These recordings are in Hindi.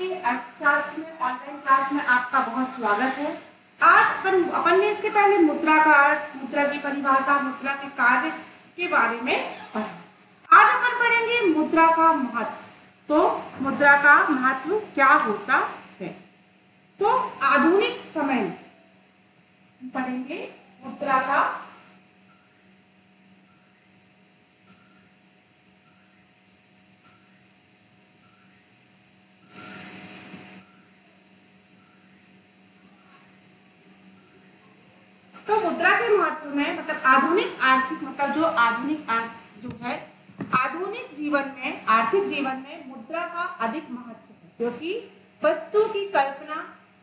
के अर्थशास्त्र में ऑनलाइन क्लास में आपका बहुत स्वागत है। आज अपन अपन ने इसके पहले मुद्रा का अर्थ मुद्रा की परिभाषा, मुद्रा के कार्य के बारे में पढ़ा। आज अपन पढ़ेंगे मुद्रा का महत्व। तो मुद्रा का महत्व क्या होता है? तो आधुनिक समय में पढ़ेंगे मुद्रा का तो मुद्रा के महत्व में मतलब आधुनिक आर्थिक मतलब जो आधुनिक जो है, आधुनिक जीवन में, आर्थिक जीवन में मुद्रा का अधिक महत्व है। क्योंकि वस्तु की कल्पना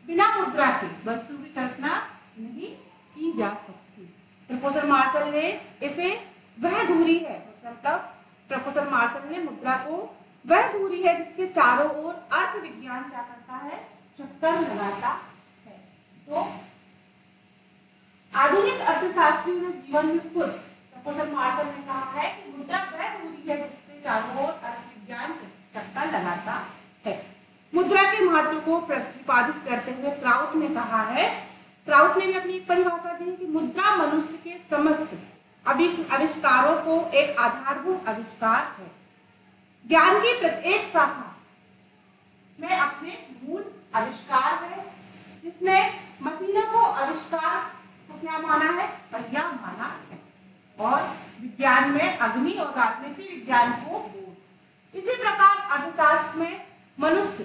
बिना मुद्रा के, वस्तु की कल्पना नहीं की जा सकती। प्रोफेसर मार्शल ने इसे वह दूरी है मतलब प्रोफेसर मार्शल ने मुद्रा को वह दूरी है जिसके चारों ओर अर्थ विज्ञान क्या करता है, चक्कर लगाता है। तो आधुनिक अर्थशास्त्रियों ने जीवन में खुद प्रोफेसर मार्शल ने कहा है कि मुद्रा वह दूरी है जिसके चारों ओर अर्थ विज्ञान चक्कर लगाता है। मुद्रा के महत्व को प्रतिपादित करते हुए प्राउट ने कहा है प्राउट ने भी अपनी परिभाषा दी कि मुद्रा मनुष्य के समस्त आविष्कारों को एक आधारभूत आविष्कार है। ज्ञान की प्रत्येक शाखा में अपने मूल आविष्कार है, जिसमें मशीनों को आविष्कार क्या माना है? पहिया माना है। और विज्ञान में अग्नि और राजनीति विज्ञान को इसी प्रकार अर्थशास्त्र में मनुष्य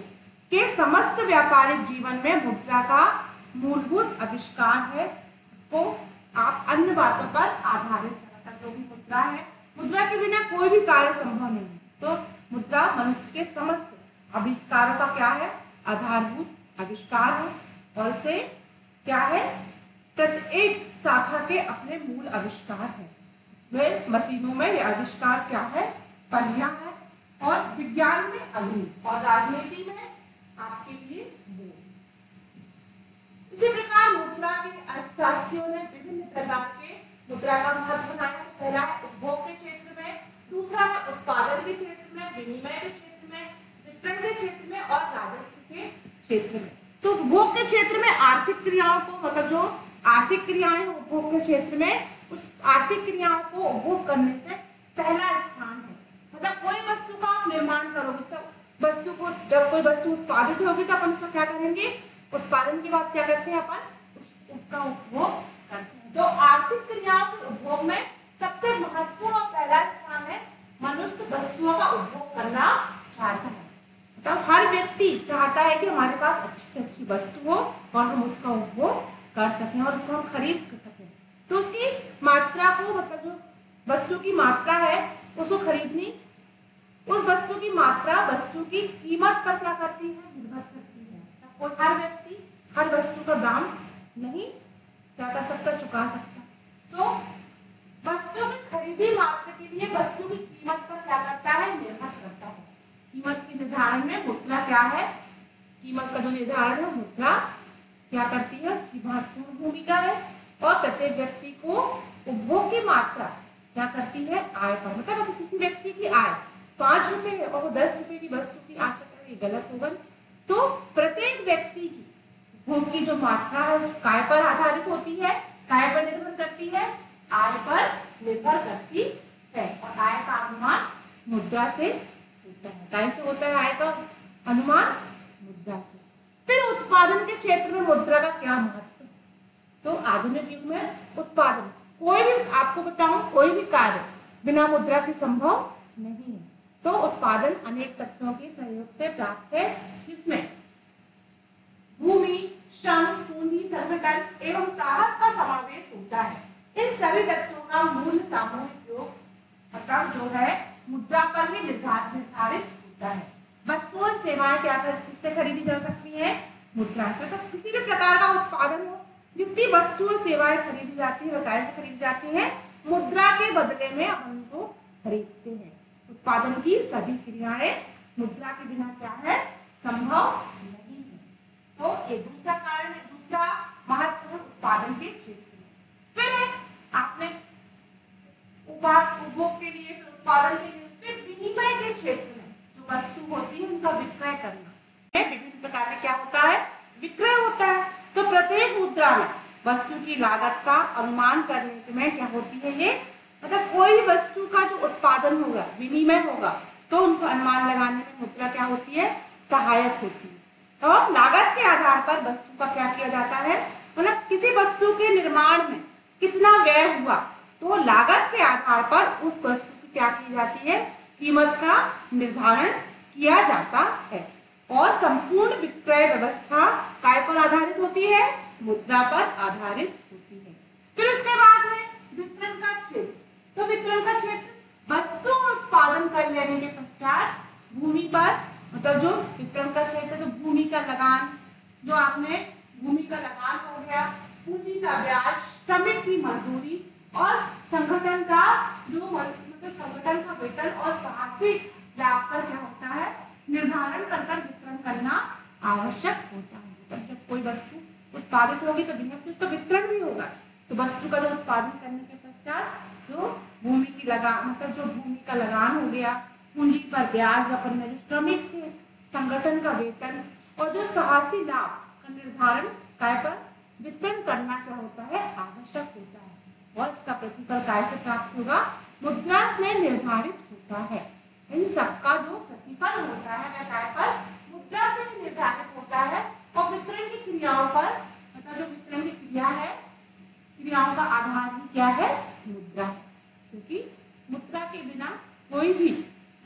के समस्त व्यापारिक जीवन में मुद्रा का मूलभूत आविष्कार है। उसको आप अन्य बातों पर आधारित जो भी मुद्रा है, मुद्रा के बिना कोई भी कार्य संभव नहीं है। तो मुद्रा मनुष्य के समस्त आविष्कारों का क्या है? आधारभूत आविष्कार है। और इसे क्या है? प्रत्येक शाखा के अपने मूल आविष्कार है। मशीनों में आविष्कार क्या है? पहिया है। और विज्ञान में अग्नि। और राजनीति में आपके लिए इसी प्रकार मुद्रा के अर्थशास्त्रियों ने विभिन्न प्रकार के मुद्रा का महत्व बनाया। पहला है उपभोग के क्षेत्र में। दूसरा है उत्पादन के क्षेत्र में, विनिमय के क्षेत्र में, वितरण के क्षेत्र में और राजस्व के क्षेत्र में। तो उपभोग के क्षेत्र में आर्थिक क्रियाओं को मतलब जो आर्थिक क्रियाएँ उपभोग के क्षेत्र में, उस आर्थिक क्रियाओं को उपभोग करने से पहला स्थान है। मतलब कोई वस्तु का आप निर्माण करोगे तो वस्तु को, जब कोई वस्तु उत्पादित होगी तो अपन उसका क्या करेंगे? उत्पादन के बाद क्या करते हैं अपन? उस उसका उपभोग करते हैं। तो आर्थिक क्रियाओं के उपभोग में सबसे महत्वपूर्ण और पहला स्थान है मनुष्य वस्तुओं का उपभोग करना चाहता है। मतलब हर व्यक्ति चाहता है कि हमारे पास अच्छी से अच्छी वस्तु हो और हम उसका उपभोग कर सकें और उसको हम खरीद सकें। तो उसकी मात्रा को मतलब जो वस्तु की मात्रा है, उसको खरीदनी, उस वस्तु की मात्रा, वस्तु की कीमत पर क्या करती है? निर्भर करती है। कोई हर व्यक्ति हर वस्तु का दाम नहीं क्या कर सकता चुका सकता। तो वस्तु की खरीदी मात्र के लिए वस्तु की कीमत पर क्या करता है? निर्भर करता है। कीमत के निर्धारण में मुद्रा क्या है? कीमत का जो निर्धारण है, मुद्रा क्या करती है? उसकी महत्वपूर्ण भूमिका है और प्रत्येक व्यक्ति को उपभोग की मात्रा क्या करती है? आय पर। मतलब अगर किसी व्यक्ति की आय पाँच रुपए है और वो दस रुपए की वस्तु की आशा करे गलत होगा तो प्रत्येक व्यक्ति की भोग की जो मात्रा है काय पर आधारित होती है, काय पर निर्भर करती है? आय पर निर्भर करती है। और आय का अनुमान मुद्रा से होता है। काय से होता है? आय का अनुमान मुद्रा से। फिर उत्पादन के क्षेत्र में मुद्रा का क्या महत्व? तो आधुनिक युग में उत्पादन। कोई भी, आपको बताऊँ, कोई भी कार्य बिना मुद्रा के संभव नहीं है। तो उत्पादन अनेक तत्वों के सहयोग से प्राप्त है। जिसमें भूमि, श्रम, पूंजी संगठन एवं साहस का समावेश होता है। इन सभी तत्वों का मूल सामूहिक योग मतलब जो है, मुद्रा पर ही निर्धारित होता है। वस्तुओं सेवाएँ क्या किससे खरीदी जा सकती है? मुद्रा। से तो किसी भी प्रकार का उत्पादन हो, जितनी वस्तुएँ सेवाएँ खरीदी जाती है वह से खरीदी जाती है, मुद्रा के बदले में हम उनको खरीदते हैं। उत्पादन की सभी क्रियाएँ मुद्रा के बिना क्या है? संभव नहीं है। तो ये दूसरा कारण है दूसरा महत्वपूर्ण उत्पादन के क्षेत्र में फिर आपने उपभोग के लिए उत्पादन के लिए फिर विनिमय के क्षेत्र वस्तु होती है, उनका विक्रय करना। विभिन्न क्या होता है? विक्रय होता है। तो प्रत्येक मुद्रा में वस्तु की लागत का अनुमान करने में क्या होती है ये? मतलब कोई वस्तु का जो उत्पादन होगा, विनिमय होगा तो उनको अनुमान लगाने में मुद्रा क्या होती है? सहायक होती है। तो लागत के आधार पर वस्तु का क्या किया जाता है? मतलब किसी वस्तु के निर्माण में कितना व्यय हुआ तो लागत के आधार पर उस वस्तु की क्या की जाती है? कीमत का निर्धारण किया जाता है। और संपूर्ण विक्रय व्यवस्था काय पर आधारित होती है? मुद्रा पर आधारित होती है। फिर उसके बाद है वितरण का क्षेत्र। तो वितरण का क्षेत्र वस्तु उत्पादन कर लेने के पश्चात भूमि पर मतलब जो वितरण का क्षेत्र, जो भूमि का लगान, जो आपने भूमि का लगान हो गया, पूंजी का ब्याज, श्रमिक की मजदूरी और संगठन का जो मतलब संगठन का वेतन और साहसिक लाभ पर क्या होता है? निर्धारण कर कर वितरण करना आवश्यक होता है। मतलब जब कोई वस्तु उत्पादित होगी तो बिना उसका वितरण भी होगा। तो वस्तु का जो उत्पादन करने के पश्चात जो भूमि की लगा मतलब जो भूमि का लगान हो गया, पूंजी पर ब्याज अपन में श्रमिक थे संगठन का वेतन और जो साहसी लाभ का निर्धारण काय पर वितरण करना क्या होता है? आवश्यक होता है। और इसका प्रतिफल काय से प्राप्त होगा? मुद्रा में निर्धारित होता है। इन सबका जो प्रतिफल होता है वह काय पर मुद्रा से निर्धारित होता है और वितरण की क्रियाओं पर मतलब जो वितरण की क्रिया है, क्रियाओं का आधार ही क्या है? मुद्रा। क्योंकि मुद्रा के बिना कोई भी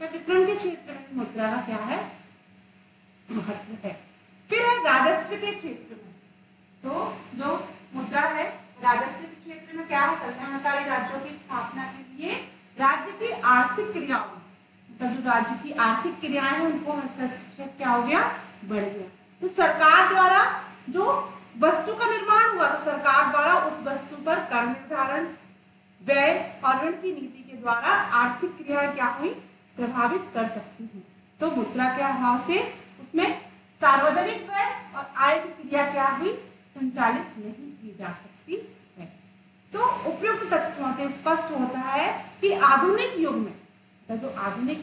वितरण के क्षेत्र में मुद्रा का क्या है? महत्व है। फिर है राजस्व के क्षेत्र में। तो जो मुद्रा है राजस्व के क्षेत्र में क्या है? कल्याणकारी राज्यों की स्थापना के लिए राज्य की आर्थिक क्रियाओं मतलब जो राज्य की आर्थिक क्रियाएँ हैं, उनको हस्तक्षेप क्या हो गया? बढ़ गया। तो सरकार द्वारा जो वस्तु का निर्माण हुआ तो सरकार द्वारा उस वस्तु पर कर निर्धारण, व्यय और ऋण की नीति के द्वारा आर्थिक क्रिया क्या हुई? प्रभावित कर सकती है। तो मुद्रा के अभाव से उसमें सार्वजनिक व्यय और आय की क्रिया क्या हुई? संचालित नहीं की जा सकती। तथ्यों से स्पष्ट होता है कि आधुनिक युग में जो आधुनिक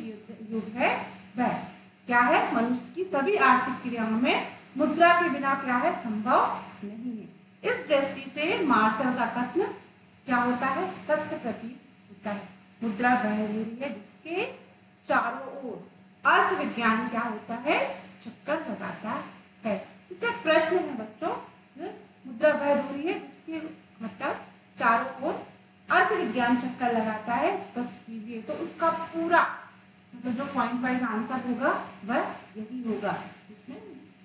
युग है, वह क्या है? मनुष्य की सभी आर्थिक क्रियाओं में मुद्रा के बिना क्या है संभव नहीं है। इस दृष्टि से मार्शल का कथन क्या होता है? सत्य प्रतीत होता है। मुद्रा रही है जिसके चारों ओर अर्थ विज्ञान क्या होता है? चक्कर लगाता है। इसका प्रश्न है बच्चों, मुद्रा वह रही है जिसके मतलब चारों ओर अर्थ विज्ञान चक्कर लगाता है, स्पष्ट कीजिए तो उसका पूरा तो जो पॉइंट वाइज आंसर होगा, वह यही होगा।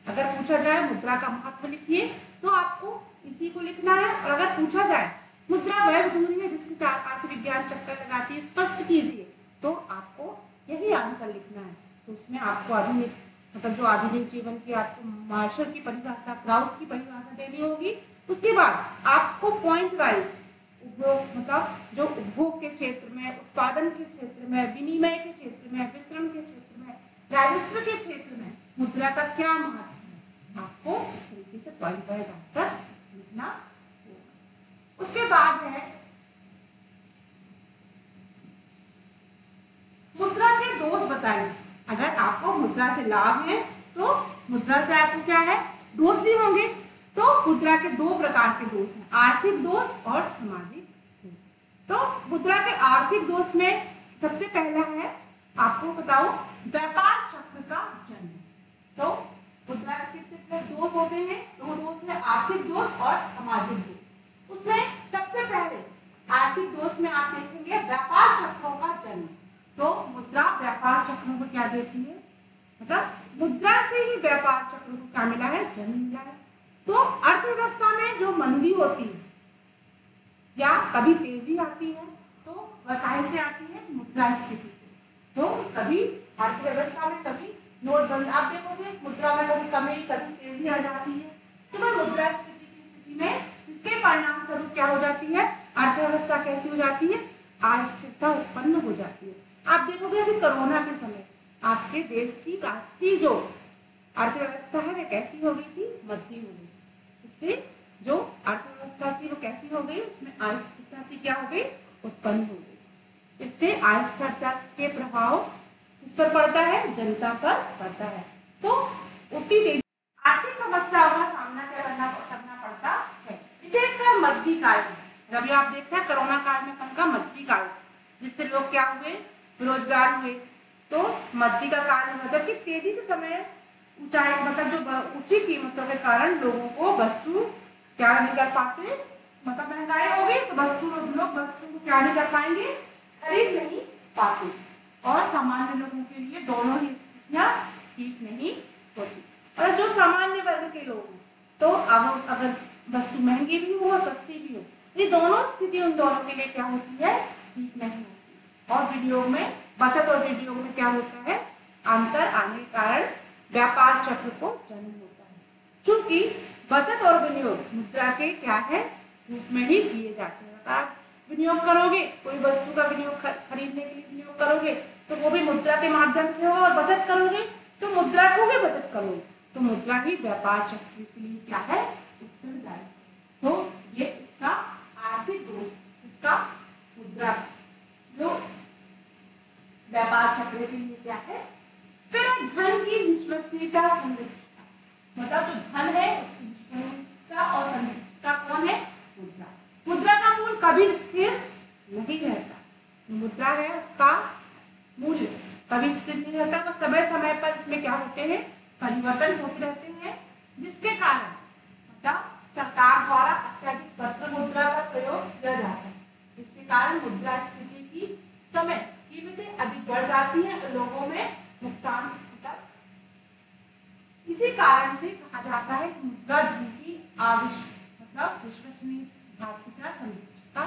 अगर पूछा जाए, मुद्रा का महत्व लिखिए तो आपको इसी को लिखना है, और अगर पूछा जाए, मुद्रा वह धूरी है जिसकी अर्थ विज्ञान चक्कर लगाती है, स्पष्ट कीजिए तो आपको यही आंसर लिखना है। तो उसमें आपको आधुनिक मतलब जो आधुनिक जीवन की आपको मार्शल की परिभाषा क्राउड की परिभाषा देनी होगी, उसके बाद आपको पॉइंट वाइज उपभोग मतलब जो उपभोग के क्षेत्र में, उत्पादन के क्षेत्र में, विनिमय के क्षेत्र में, वितरण के क्षेत्र में, राजस्व के क्षेत्र में मुद्रा का क्या महत्व है? आपको इस तरीके से आंसर लिखना उसके बाद है, मुद्रा के दोष बताइए। अगर आपको मुद्रा से लाभ है तो मुद्रा से आपको क्या है? दोष भी होंगे। तो मुद्रा के दो प्रकार के दोष हैं, आर्थिक दोष और सामाजिक तो मुद्रा के आर्थिक दोष में सबसे पहला है, आपको बताओ, व्यापार चक्र का जन्म। तो मुद्रा के कितने दोष होते हैं? दो दोष है, आर्थिक दोष और सामाजिक दोष। उसमें सबसे पहले आर्थिक दोष में आप देखेंगे, व्यापार चक्रों का देश की राष्ट्रीय जो अर्थव्यवस्था है, वह कैसी हो गई थी? मध्य हो गई। इससे जो अर्थव्यवस्था थी, वो कैसी हो गई? उसमें अस्थिरता सी क्या हो गई? उत्पन्न हो गई। इससे अस्थिरता के प्रभाव किस पर पड़ता है? जनता पर पड़ता है। तो उतनी देश आर्थिक समस्याओं का सामना करना करना पड़ता है? विशेषकर मध्य काल में। रवि, आप देखते हैं कोरोना काल में पंखा मध्य काल। जिससे लोग क्या हुए? बेरोजगार हुए। तो मद्दी का कारण हुआ। जबकि तेज़ी के समय ऊंचाई मतलब जो ऊँची कीमतों के कारण लोगों को वस्तु क्या नहीं कर पाते मतलब महँगाई हो गई तो वस्तु लोग वस्तु को क्या नहीं कर पाएँगे? खरीद नहीं पाते। और सामान्य लोगों के लिए दोनों ही स्थितियाँ ठीक नहीं होती। और जो सामान्य वर्ग के लोग तो अब अगर वस्तु महँगी भी हो सस्ती भी हो ये दोनों स्थिति उन दोनों के लिए क्या होती है? ठीक नहीं होती। और वीडियो में बचत और विनियोग में क्या होता है? अंतर आने कारण, व्यापार चक्र को जन्म होता है। क्योंकि बचत और विनियोग मुद्रा के क्या है? रूप में ही किए जाते हैं। आप विनियोग करोगे, कोई वस्तु का विनियोग खरीदने के लिए विनियोग करोगे तो वो भी मुद्रा के माध्यम से हो और बचत करोगे तो मुद्रा को भी बचत करोगे। तो मुद्रा ही व्यापार चक्र के लिए क्या है? उत्तरदायी। तो ये इसका आर्थिक दोष, इसका मुद्रा। जो व्यापार चक्र के लिए क्या है? फिर धन की विश्वसनीयता संरक्षिता मतलब जो धन है, उसकी विश्वसनीयता और संरक्षता कौन है? मुद्रा। मुद्रा का मूल कभी स्थिर नहीं रहता। मुद्रा है, उसका मूल्य कभी स्थिर नहीं रहता। वह समय समय पर इसमें क्या होते हैं? परिवर्तन होते रहते हैं। जिसके कारण मतलब सरकार द्वारा अत्यधिक पत्र मुद्रा का प्रयोग किया जाता है। इसके कारण मुद्रा स्थिति की समय कीमतें अधिक बढ़ जाती हैं लोगों में भुगतान इसी कारण से कहा जाता है कि मुद्रा की आवश्यक मतलब विश्वसनीय भारतीय संरक्षिका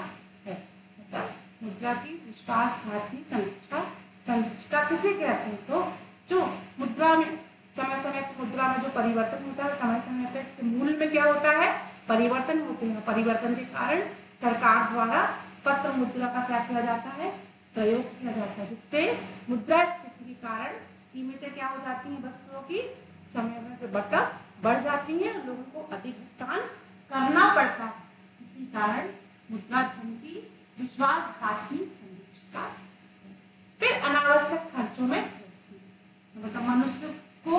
है। मतलब मुद्रा की विश्वास भारतीय संरक्षा संरक्षिका किसे कहते हैं? तो जो मुद्रा में, समय समय पर मुद्रा में जो परिवर्तन होता है, समय समय पर इसके मूल्य में क्या होता है? परिवर्तन होते हैं। परिवर्तन के कारण सरकार द्वारा पत्र मुद्रा का क्या किया जाता है? प्रयोग किया जाता है, जिससे मुद्रा स्फीति के कारण कीमतें क्या हो जाती हैं? वस्तुओं की समय में बढ़ता बढ़ जाती है, लोगों को अधिक भुगतान करना पड़ता है। इसी कारण मुद्रा धन की विश्वासघाती संरक्षिता फिर अनावश्यक खर्चों में मतलब मनुष्य को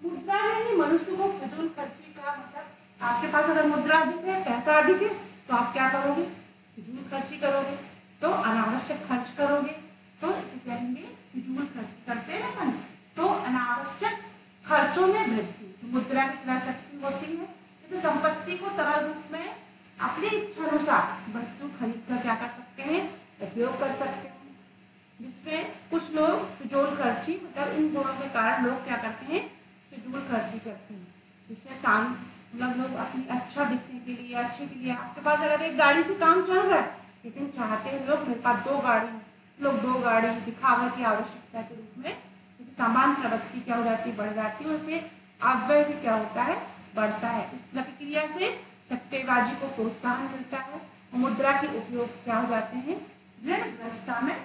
मुद्रा नहीं मनुष्य को फिजूल खर्ची का मतलब आपके पास अगर मुद्रा अधिक है, पैसा अधिक है तो आप क्या करोगे? फिजूल खर्ची करोगे। तो अनावश्यक खर्च करोगे तो इसे कहेंगे फिजूल खर्च करते हैं तो अनावश्यक खर्चों में वृद्धि तो मुद्रा की क्रय शक्ति होती है। जैसे संपत्ति को तरल रूप में अपनी इच्छा अनुसार वस्तु खरीद कर क्या कर सकते हैं? उपयोग कर सकते हैं। जिसमें कुछ लोग फिजूल खर्ची मतलब इन दोनों के कारण लोग क्या करते हैं? फिजूल खर्ची करते हैं। जिससे शाम मतलब लोग अपनी अच्छा दिखने के लिए, अच्छे के लिए, आपके पास अगर एक गाड़ी से काम चल रहा है लेकिन चाहते हैं लोग, मेरे पास दो गाड़ी लोग दो गाड़ी दिखावा की आवश्यकता के रूप में, जैसे सामान प्रवृत्ति क्या हो जाती है, बढ़ जाती है, उसे अव्यय भी क्या होता है, बढ़ता है। इस प्रक्रिया से सट्टेबाजी को प्रोत्साहन मिलता है मुद्रा के उपयोग क्या हो जाते हैं ऋणग्रस्ता में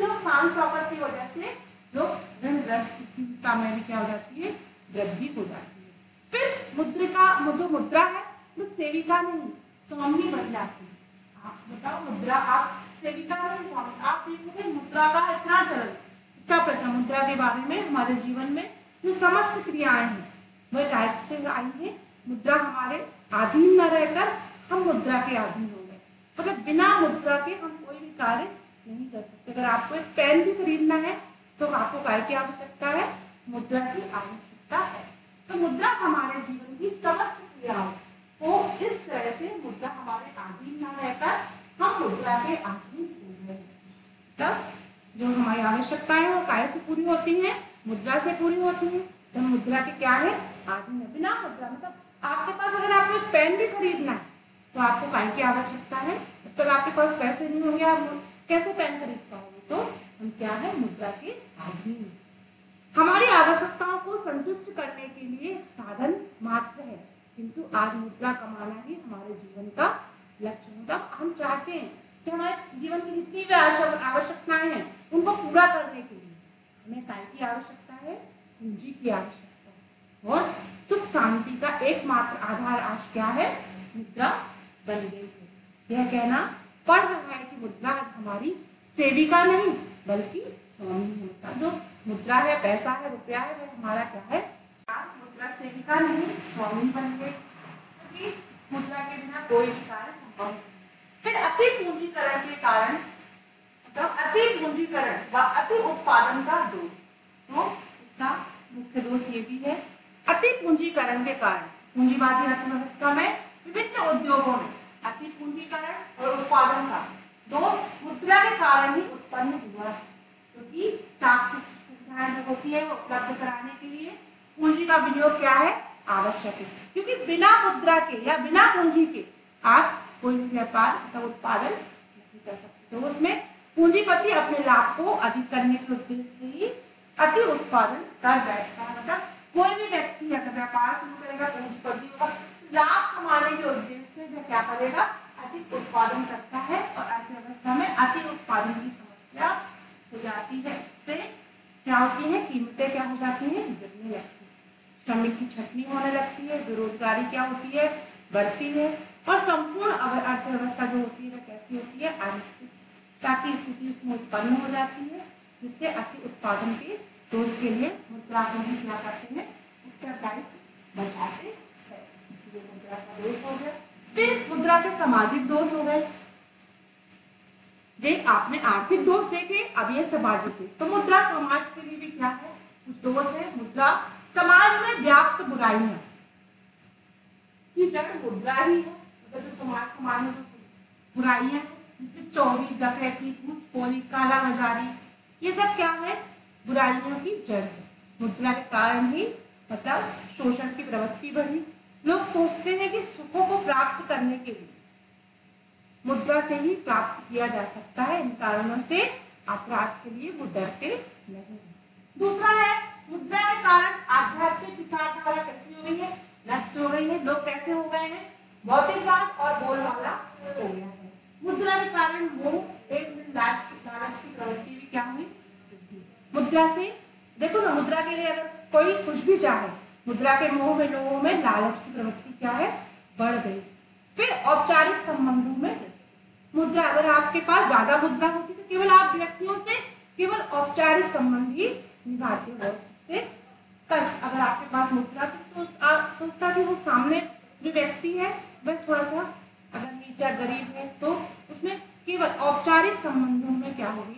लोग सांस की वजह से लोग ऋणग्रस्त में भी क्या हो जाती है, वृद्धि हो जाती है। फिर मुद्रिका, जो मुद्रा है, वो सेविका नहीं, स्वामी बन जाती है। बताओ मुद्रा आप सेविका नहीं स्वामी? आप देखोगे मुद्रा का इतना चलन इतना प्रचलन मुद्रा के बारे में, हमारे जीवन में जो समस्त क्रियाएँ हैं वह काय से आई है। मुद्रा हमारे अधीन न रहकर हम मुद्रा के अधीन हो गए। मतलब बिना मुद्रा के हम कोई भी कार्य नहीं कर सकते। अगर आपको एक पेन भी खरीदना है तो आपको काय की आवश्यकता है, मुद्रा की आवश्यकता है। तो मुद्रा हमारे जीवन की समस्त क्रियाओं को इस तरह से मुद्रा हमारे अधीन न रहकर हम मुद्रा के अधीन हो गए तब जो हमारी आवश्यकताएँ वो काय से पूरी होती हैं, मुद्रा से पूरी होती हैं तो मुद्रा के क्या है? आधीन है बिना मुद्रा मतलब आपके पास अगर आपको एक पेन भी खरीदना है तो आपको काय की आवश्यकता है? जब तक आपके पास पैसे नहीं होंगे, आप कैसे पेन खरीद पाओगे? तो हम क्या है? मुद्रा के अधीन हमारी आवश्यकताओं को संतुष्ट करने के लिए साधन मात्र है, किंतु आज मुद्रा कमाना ही हमारे जीवन का लक्ष्य मतलब हम चाहते हैं कि हमारे जीवन की जितनी भी आवश्यकताएँ हैं पूरा करने के लिए। हमें काय की आवश्यकता है? पूंजी की आवश्यकता है। और सुख शांति का एकमात्र आधार आज क्या है? मुद्रा बन गई है। यह कहना पढ़ रहा है कि मुद्रा आज हमारी सेविका नहीं, बल्कि स्वामी होता। जो मुद्रा है, पैसा है, रुपया है, वह हमारा क्या है? मुद्रा सेविका नहीं, स्वामी बन गए। क्योंकि मुद्रा के बिना कोई भी कार्य संभव नहीं। फिर अति पूंजीकरण के कारण मतलब अति पूंजीकरण व अति उत्पादन का दोष। तो इसका मुख्य दोष ये भी है, अति पूंजीकरण के कारण, पूंजीवादी अर्थव्यवस्था में विभिन्न उद्योगों में अति पूंजीकरण और उत्पादन का दोष मुद्रा के कारण ही उत्पन्न हुआ है। क्योंकि साक्षी सुविधाएँ जो होती है वो उपलब्ध कराने के लिए पूंजी का विनियोग क्या है? आवश्यक है। क्योंकि बिना मुद्रा के या बिना पूंजी के आप कोई भी व्यापार का उत्पादन नहीं कर सकते। तो उसमें पूंजीपति अपने लाभ को अधिक करने के उद्देश्य से ही अति उत्पादन कर बैठता है। मतलब कोई भी व्यक्ति अगर व्यापार शुरू करेगा, पूंजीपति होगा, लाभ कमाने के उद्देश्य से वह क्या करेगा? अधिक उत्पादन करता है और अर्थव्यवस्था में अति उत्पादन की समस्या हो जाती है। इससे क्या होती है? कीमतें क्या हो जाती है? गिरने लगती है। श्रमिक की छटनी होने लगती है। बेरोजगारी क्या होती है? बढ़ती है। और संपूर्ण अर्थव्यवस्था जो होती है वह कैसी होती है? अनिश्चित ताकि स्थिति उसमें उत्पन्न हो जाती है, जिससे अति उत्पादन के दोष के लिए मुद्रा को भी क्या करते हैं उत्तरदायित्व बचाते हैं। मुद्रा का दोष हो गया। फिर मुद्रा के सामाजिक दोष हो गए। देख, आपने आर्थिक दोष देखे, अब ये सामाजिक दोष। तो मुद्रा समाज के लिए भी क्या है? कुछ दोष है। मुद्रा समाज में व्याप्त बुराइयाँ। की जड़ मुद्रा ही है मतलब जो समाज समाज में बुराइयाँ हैं जिसमें चोरी डकैती घूसखोरी काला बाजारी ये सब क्या है? बुराइयों की जड़ है। मुद्रा के कारण ही मतलब शोषण की प्रवृत्ति बढ़ी। लोग सोचते हैं कि सुखों को प्राप्त करने के लिए मुद्रा से ही प्राप्त किया जा सकता है। इन कारणों से अपराध के लिए वो डरते नहीं। दूसरा है, मुद्रा के कारण आध्यात्मिक विचारधारा कैसी हो गई है? नष्ट हो गई है। लोग कैसे हो गए हैं? भौतिकवाद और बोलबाला हो गया है मुद्रा के कारण मोह एक लालच की प्रवृत्ति भी क्या हुई मुद्रा से देखो ना मुद्रा के लिए अगर कोई कुछ भी चाहे मुद्रा के मोह में लोगों में लालच की प्रवृत्ति क्या है? बढ़ गई। फिर औपचारिक संबंधों में मुद्रा अगर आपके पास ज़्यादा मुद्रा होती तो केवल आप व्यक्तियों से केवल औपचारिक संबंध ही निभाते हो जिससे कष्ट अगर आपके पास मुद्रा तो सोच, आप सोचता कि वो सामने जो व्यक्ति है वह थोड़ा सा अगर नीचा गरीब है तो उसमें केवल औपचारिक संबंधों में क्या हो रही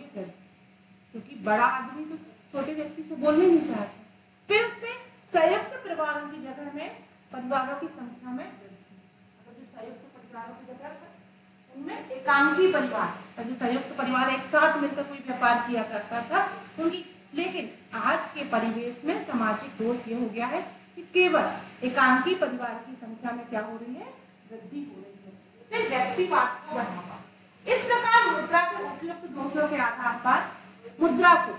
क्योंकि बड़ा आदमी तो छोटे व्यक्ति से बोलने नहीं चाहते। फिर उसमें संयुक्त परिवारों की जगह में, परिवारों की संख्या में अगर जो संयुक्त परिवारों की जगह उनमें एकांकी परिवार जो संयुक्त परिवार एक साथ मिलकर कोई व्यापार किया करता था, उनकी लेकिन आज के परिवेश में सामाजिक दोष ये हो गया है कि केवल एकांकी परिवार की संख्या में क्या हो रही है? वृद्धि हो रही है। फिर व्यक्तिवाद बढ़ावा। इस प्रकार मुद्रा के उपयुक्त दोषों के आधार पर मुद्रा को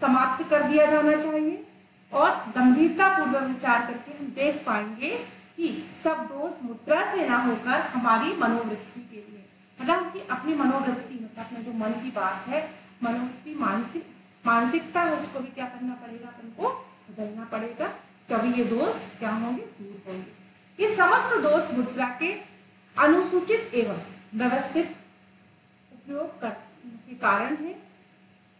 समाप्त कर दिया जाना चाहिए और गंभीरता पूर्वक विचार करके हम देख पाएँगे कि सब दोष मुद्रा से ना होकर हमारी मनोवृत्ति के लिए। मतलब उनकी अपनी मनोवृत्ति मतलब अपने जो मन की बात है, मनोवृत्ति मानसिक, मानसिकता है, उसको भी क्या करना पड़ेगा? अपन को बदलना पड़ेगा। तभी ये दोष क्या होंगे? दूर होंगे। ये समस्त दोष मुद्रा के अनुसूचित एवं व्यवस्थित उपयोग कर, के कारण है।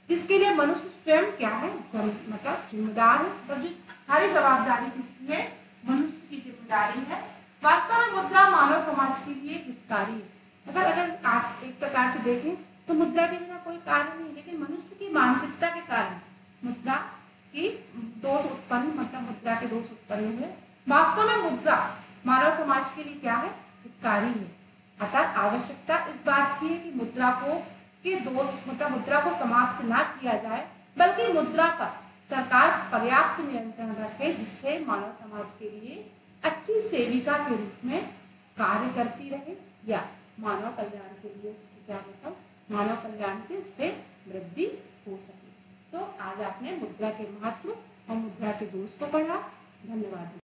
जिसके लिए मनुष्य स्वयं क्या है? मतलब जिम्मेदार है। मतलब जो सारी जवाबदारी किसकी है? मनुष्य की ज़िम्मेदारी है। वास्तव में मुद्रा मानव समाज के लिए हितकारी अगर अगर आप एक प्रकार से देखें तो मुद्रा के बिना कोई कार्य नहीं लेकिन मनुष्य की मानसिकता के कारण मुद्रा की दोष उत्पन्न मतलब मुद्रा के दोष उत्पन्न हुए। वास्तव में मुद्रा मानव समाज के लिए क्या है हितकारी है अर्थात आवश्यकता इस बात की है कि मुद्रा को के दोष मतलब मुद्रा को समाप्त ना किया जाए, बल्कि मुद्रा का सरकार पर्याप्त नियंत्रण रखे, जिससे मानव समाज के लिए अच्छी सेविका के रूप में कार्य करती रहे, या मानव कल्याण के लिए क्या मतलब मानव कल्याण से इससे वृद्धि हो सके। तो आज आपने मुद्रा के महत्व और मुद्रा के दोष को पढ़ा। धन्यवाद।